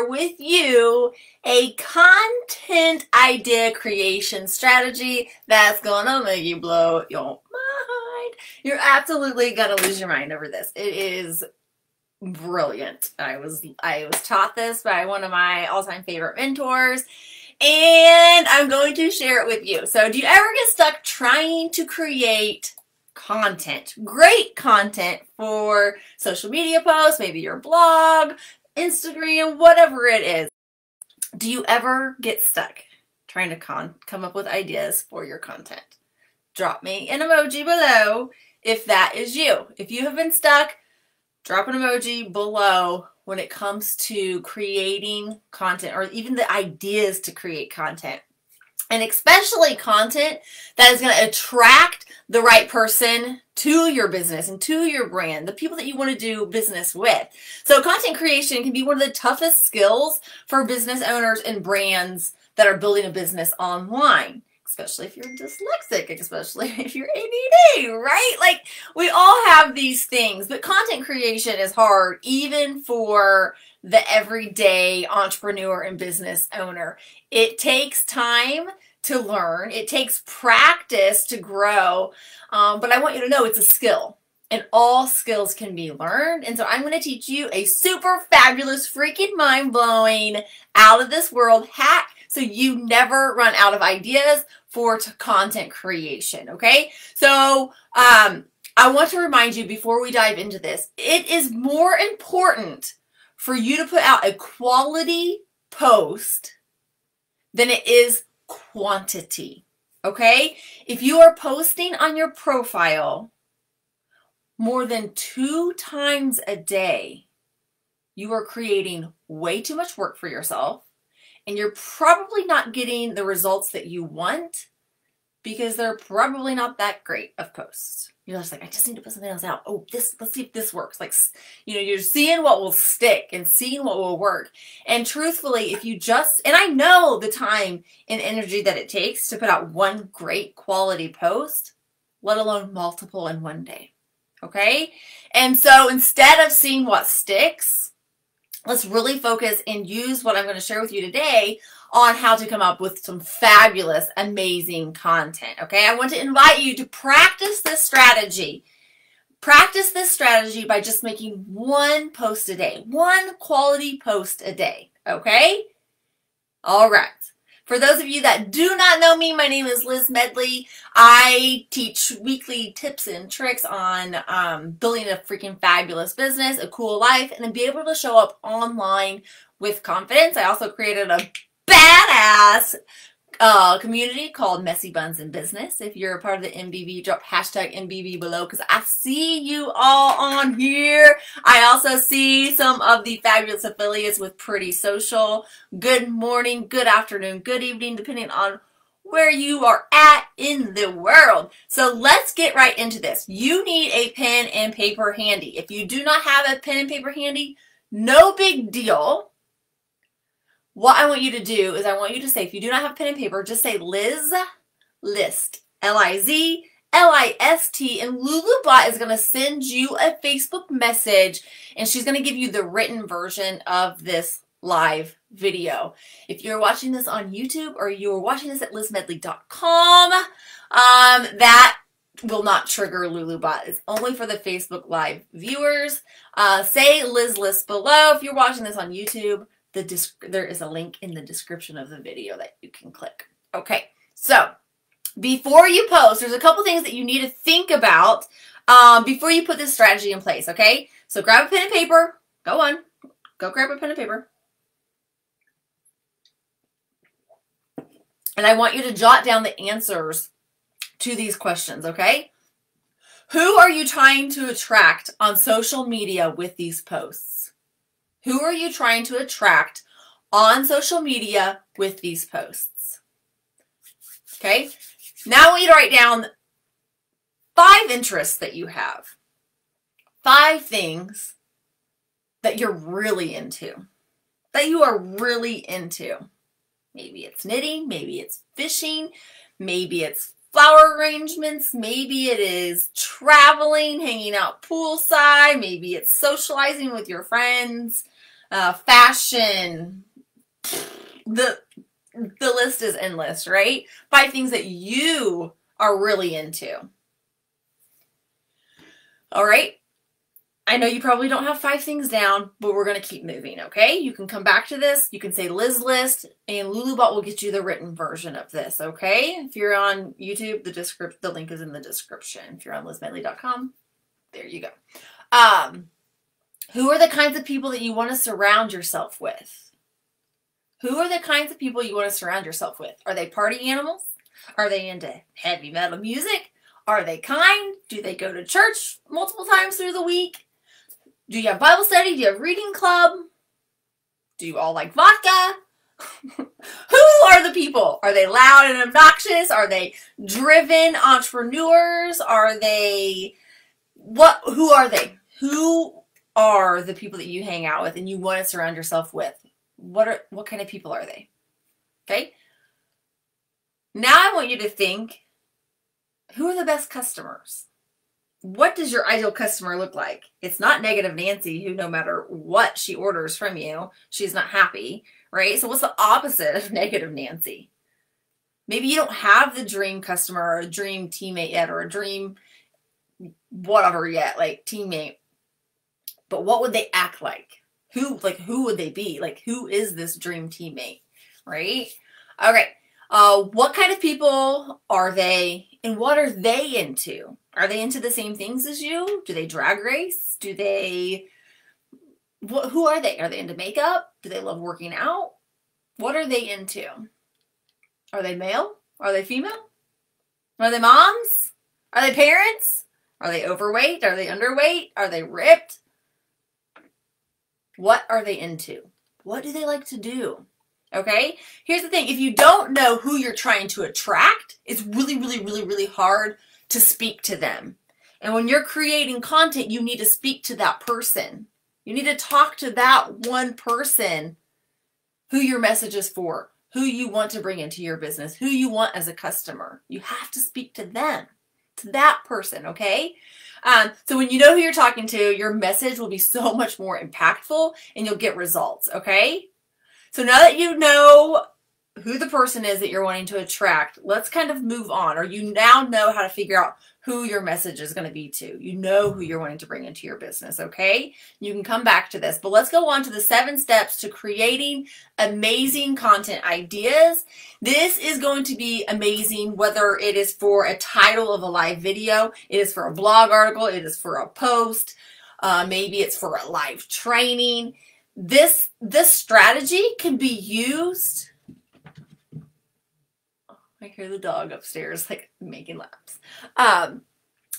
share with you a content idea creation strategy that's gonna make you blow your mind. You're absolutely gonna lose your mind over this. It is brilliant. I was I was taught this by one of my all-time favorite mentors and I'm going to share it with you. So do you ever get stuck trying to create content, great content for social media posts, maybe your blog, Instagram, whatever it is. Do you ever get stuck trying to con come up with ideas for your content? Drop me an emoji below if that is you. If you have been stuck, drop an emoji below when it comes to creating content or even the ideas to create content and especially content that is going to attract the right person to your business and to your brand, the people that you want to do business with. So content creation can be one of the toughest skills for business owners and brands that are building a business online especially if you're dyslexic, especially if you're ADD, right? Like we all have these things, but content creation is hard even for the everyday entrepreneur and business owner. It takes time to learn. It takes practice to grow. Um, but I want you to know it's a skill and all skills can be learned. And so I'm going to teach you a super fabulous, freaking mind blowing, out of this world hack so you never run out of ideas for content creation. Okay. So, um, I want to remind you before we dive into this, it is more important for you to put out a quality post than it is quantity. Okay? If you are posting on your profile more than two times a day, you are creating way too much work for yourself and you're probably not getting the results that you want because they're probably not that great of posts. You're just like, I just need to put something else out. Oh, this, let's see if this works. Like, you know, you're seeing what will stick and seeing what will work. And truthfully, if you just, and I know the time and energy that it takes to put out one great quality post, let alone multiple in one day. Okay. And so instead of seeing what sticks, let's really focus and use what I'm going to share with you today on how to come up with some fabulous, amazing content. Okay, I want to invite you to practice this strategy. Practice this strategy by just making one post a day, one quality post a day. Okay? All right. For those of you that do not know me, my name is Liz Medley. I teach weekly tips and tricks on um, building a freaking fabulous business, a cool life, and then be able to show up online with confidence. I also created a badass uh, community called Messy Buns in Business. If you're a part of the MBB, drop hashtag MBB below because I see you all on here. I also see some of the fabulous affiliates with Pretty Social. Good morning, good afternoon, good evening, depending on where you are at in the world. So let's get right into this. You need a pen and paper handy. If you do not have a pen and paper handy, no big deal what I want you to do is I want you to say, if you do not have pen and paper, just say Liz List, L-I-Z, L-I-S-T, and Lulubot is going to send you a Facebook message, and she's going to give you the written version of this live video. If you're watching this on YouTube or you're watching this at lizmedley.com, um, that will not trigger Lulubot. It's only for the Facebook Live viewers. Uh, say Liz List below if you're watching this on YouTube the there is a link in the description of the video that you can click. Okay, so before you post, there's a couple things that you need to think about um, before you put this strategy in place, okay? So grab a pen and paper. Go on. Go grab a pen and paper. And I want you to jot down the answers to these questions, okay? Who are you trying to attract on social media with these posts? Who are you trying to attract on social media with these posts? Okay, now I want you to write down five interests that you have. Five things that you're really into, that you are really into. Maybe it's knitting, maybe it's fishing, maybe it's flower arrangements. Maybe it is traveling, hanging out poolside. Maybe it's socializing with your friends. uh, fashion. The the list is endless, right? Five things that you are really into. All right. I know you probably don't have five things down, but we're going to keep moving, okay? You can come back to this. You can say Liz List, and Lulubot will get you the written version of this, okay? If you're on YouTube, the descript the link is in the description. If you're on lizmedley.com, there you go. Um, who are the kinds of people that you want to surround yourself with? Who are the kinds of people you want to surround yourself with? Are they party animals? Are they into heavy metal music? Are they kind? Do they go to church multiple times through the week? Do you have Bible study? Do you have reading club? Do you all like vodka? Who are the people? Are they loud and obnoxious? Are they driven entrepreneurs? Are they what who are they? Who are the people that you hang out with and you want to surround yourself with? What are what kind of people are they? Okay? Now I want you to think who are the best customers? What does your ideal customer look like? It's not negative Nancy, who no matter what she orders from you, she's not happy, right? So what's the opposite of negative Nancy? Maybe you don't have the dream customer or a dream teammate yet or a dream whatever yet, like teammate. But what would they act like? Who like who would they be? Like who is this dream teammate? Right? Okay. Uh, what kind of people are they and what are they into? Are they into the same things as you? Do they drag race? Do they what who are they? Are they into makeup? Do they love working out? What are they into? Are they male? Are they female? Are they moms? Are they parents? Are they overweight? Are they underweight? Are they ripped? What are they into? What do they like to do? Okay? Here's the thing if you don't know who you're trying to attract, it's really, really, really, really hard to speak to them. And when you're creating content, you need to speak to that person. You need to talk to that one person who your message is for, who you want to bring into your business, who you want as a customer. You have to speak to them, to that person, okay? Um, so when you know who you're talking to, your message will be so much more impactful and you'll get results, okay? So now that you know who the person is that you're wanting to attract, let's kind of move on. Or you now know how to figure out who your message is going to be to. You know who you're wanting to bring into your business, okay? You can come back to this, but let's go on to the seven steps to creating amazing content ideas. This is going to be amazing whether it is for a title of a live video, it is for a blog article, it is for a post, uh, maybe it's for a live training. This, this strategy can be used I hear the dog upstairs like making laps. Um,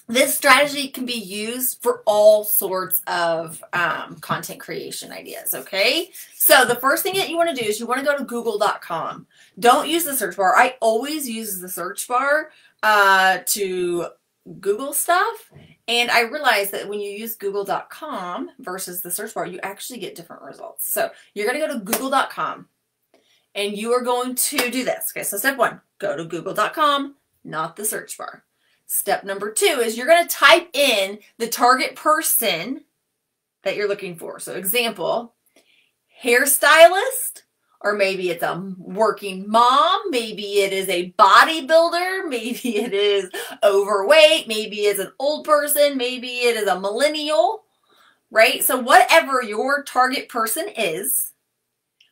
this strategy can be used for all sorts of um, content creation ideas, okay? So the first thing that you want to do is you want to go to google.com. Don't use the search bar. I always use the search bar uh, to Google stuff. And I realized that when you use google.com versus the search bar, you actually get different results. So you're going to go to google.com and you are going to do this. Okay, so step one, go to google.com, not the search bar. Step number two is you're going to type in the target person that you're looking for. So example, hairstylist, or maybe it's a working mom, maybe it is a bodybuilder, maybe it is overweight, maybe it's an old person, maybe it is a millennial, right? So whatever your target person is,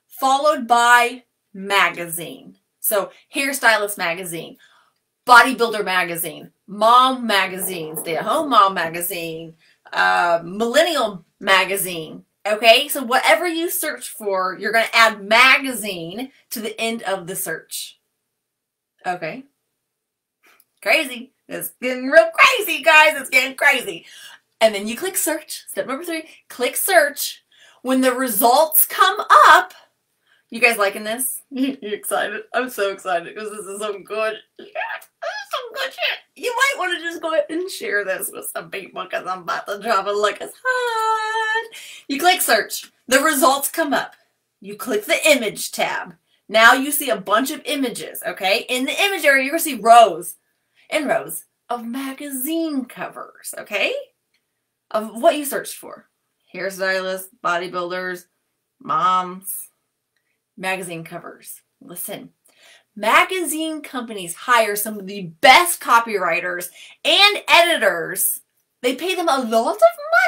followed by magazine. So Hairstylist Magazine, Bodybuilder Magazine, Mom Magazine, Stay at Home Mom Magazine, uh, Millennial Magazine. Okay, so whatever you search for, you're going to add magazine to the end of the search. Okay. Crazy. It's getting real crazy, guys. It's getting crazy. And then you click search. Step number three, click search. When the results come up, you guys liking this? you excited? I'm so excited because this is so good. Yeah, this is some good shit. You might want to just go ahead and share this with some people because I'm about to drop it like it's hot. You click search. The results come up. You click the image tab. Now you see a bunch of images, okay? In the image area, you're going to see rows and rows of magazine covers, okay? Of what you searched for. Hairstylists, bodybuilders, moms, magazine covers. Listen, magazine companies hire some of the best copywriters and editors. They pay them a lot of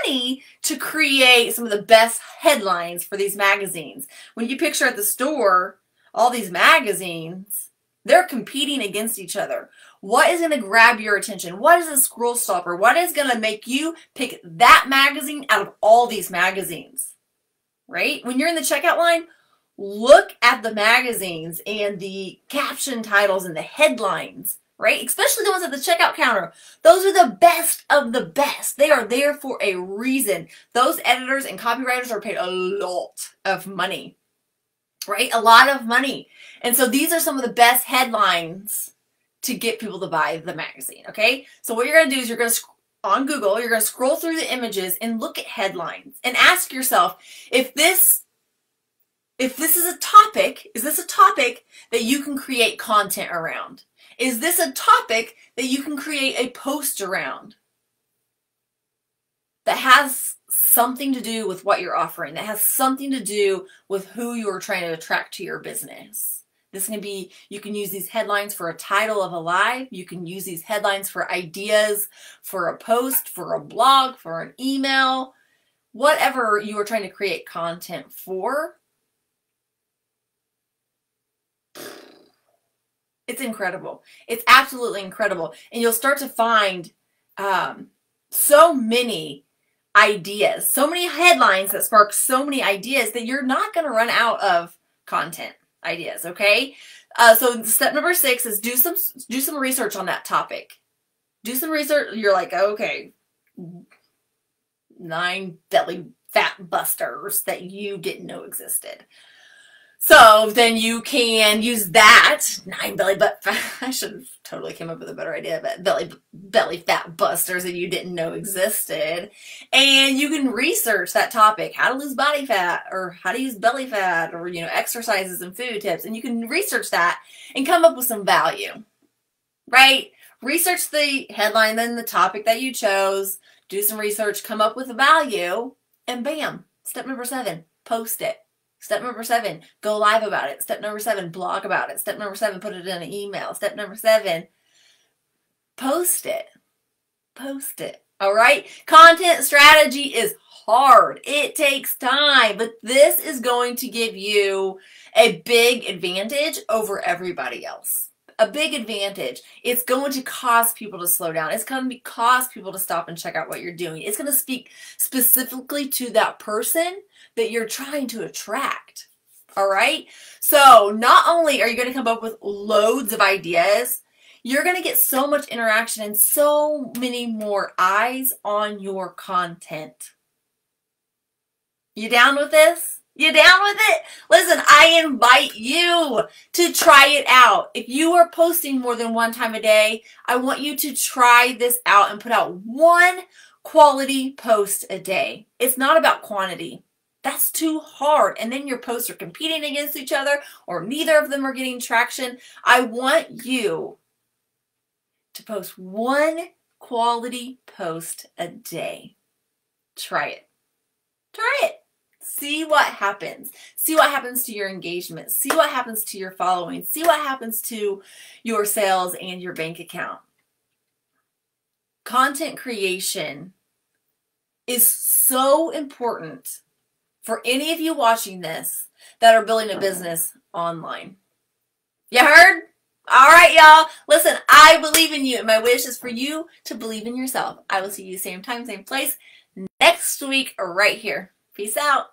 money to create some of the best headlines for these magazines. When you picture at the store all these magazines, they're competing against each other. What is going to grab your attention? What is a scroll stopper? What is going to make you pick that magazine out of all these magazines? Right? When you're in the checkout line, look at the magazines and the caption titles and the headlines, right? Especially the ones at the checkout counter. Those are the best of the best. They are there for a reason. Those editors and copywriters are paid a lot of money, right? A lot of money. And so these are some of the best headlines to get people to buy the magazine, okay? So what you're going to do is you're going to on Google, you're going to scroll through the images and look at headlines and ask yourself if this if this is a topic, is this a topic that you can create content around? Is this a topic that you can create a post around that has something to do with what you're offering, that has something to do with who you're trying to attract to your business? This can be, you can use these headlines for a title of a live. You can use these headlines for ideas, for a post, for a blog, for an email, whatever you are trying to create content for. It's incredible. It's absolutely incredible. And you'll start to find um, so many ideas, so many headlines that spark so many ideas that you're not going to run out of content ideas, okay? Uh, so step number six is do some do some research on that topic. Do some research. You're like, okay, nine belly fat busters that you didn't know existed. So then you can use that nine belly butt. I should have totally came up with a better idea, but belly belly fat busters that you didn't know existed, and you can research that topic: how to lose body fat, or how to use belly fat, or you know exercises and food tips, and you can research that and come up with some value, right? Research the headline, then the topic that you chose. Do some research, come up with a value, and bam! Step number seven: post it Step number seven, go live about it. Step number seven, blog about it. Step number seven, put it in an email. Step number seven, post it. Post it. All right. Content strategy is hard. It takes time, but this is going to give you a big advantage over everybody else. A big advantage. It's going to cause people to slow down. It's going to cause people to stop and check out what you're doing. It's going to speak specifically to that person that you're trying to attract. All right. So not only are you going to come up with loads of ideas, you're going to get so much interaction and so many more eyes on your content. You down with this? You down with it? Listen, I invite you to try it out. If you are posting more than one time a day, I want you to try this out and put out one quality post a day. It's not about quantity. That's too hard. And then your posts are competing against each other or neither of them are getting traction. I want you to post one quality post a day. Try it. Try it. See what happens. See what happens to your engagement. See what happens to your following. See what happens to your sales and your bank account. Content creation is so important for any of you watching this that are building a uh-huh. business online. You heard? All right, y'all. Listen, I believe in you, and my wish is for you to believe in yourself. I will see you same time, same place next week, right here. Peace out.